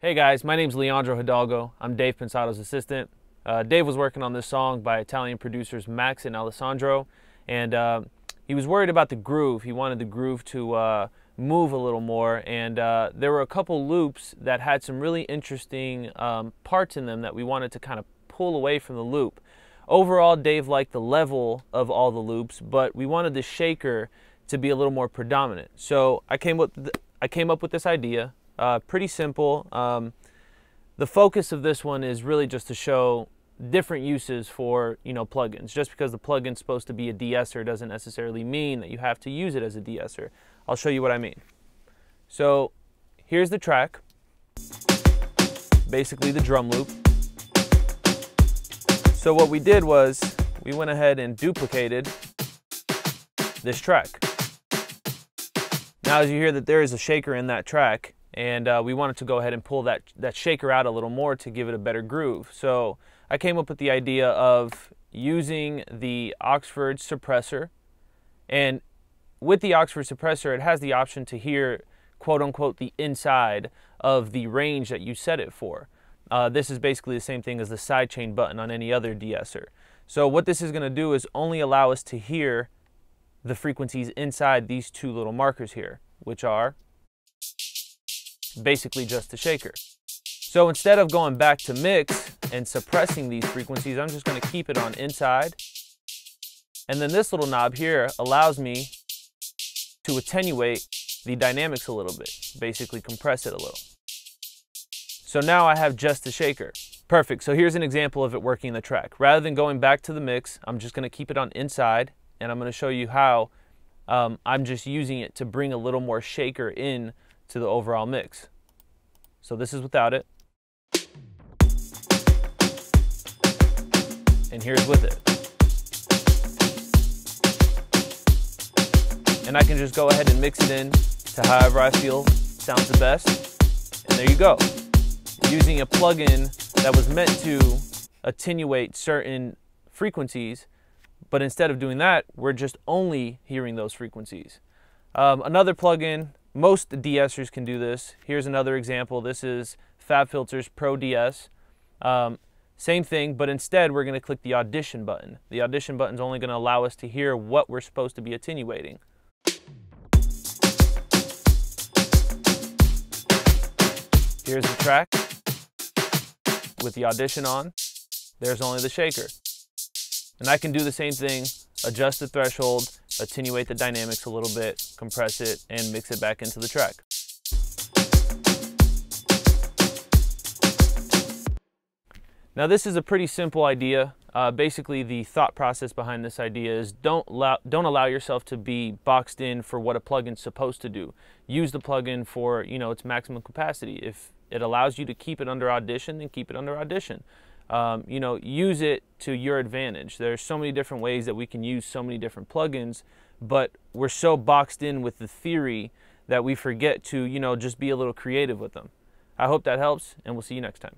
Hey guys, my name is Leandro Hidalgo. I'm Dave Pensado's assistant. Uh, Dave was working on this song by Italian producers Max and Alessandro, and uh, he was worried about the groove. He wanted the groove to uh, move a little more, and uh, there were a couple loops that had some really interesting um, parts in them that we wanted to kind of pull away from the loop. Overall, Dave liked the level of all the loops, but we wanted the shaker to be a little more predominant. So I came up, I came up with this idea. Uh, pretty simple. Um, the focus of this one is really just to show different uses for you know plugins. Just because the plugin's supposed to be a de-esser doesn't necessarily mean that you have to use it as a de-esser. I'll show you what I mean. So here's the track, basically the drum loop. So what we did was we went ahead and duplicated this track. Now as you hear that there is a shaker in that track, and uh, we wanted to go ahead and pull that, that shaker out a little more to give it a better groove. So I came up with the idea of using the Oxford suppressor and with the Oxford suppressor it has the option to hear quote unquote the inside of the range that you set it for. Uh, this is basically the same thing as the sidechain button on any other de-esser. So what this is going to do is only allow us to hear the frequencies inside these two little markers here, which are basically just a shaker. So instead of going back to mix and suppressing these frequencies, I'm just going to keep it on inside. And then this little knob here allows me to attenuate the dynamics a little bit, basically compress it a little. So now I have just a shaker. Perfect, so here's an example of it working the track. Rather than going back to the mix, I'm just gonna keep it on inside and I'm gonna show you how um, I'm just using it to bring a little more shaker in to the overall mix. So this is without it. And here's with it. And I can just go ahead and mix it in to however I feel sounds the best. And there you go. Using a plugin that was meant to attenuate certain frequencies, but instead of doing that, we're just only hearing those frequencies. Um, another plugin most de-essers can do this. Here's another example. This is FabFilter's Pro DS. Um, same thing, but instead we're going to click the audition button. The audition button is only going to allow us to hear what we're supposed to be attenuating. Here's the track with the audition on. There's only the shaker. And I can do the same thing, adjust the threshold, attenuate the dynamics a little bit, compress it, and mix it back into the track. Now this is a pretty simple idea. Uh, basically the thought process behind this idea is don't allow, don't allow yourself to be boxed in for what a plugin's supposed to do. Use the plugin for you know its maximum capacity. If it allows you to keep it under audition, then keep it under audition um, you know, use it to your advantage. There's so many different ways that we can use so many different plugins, but we're so boxed in with the theory that we forget to, you know, just be a little creative with them. I hope that helps, and we'll see you next time.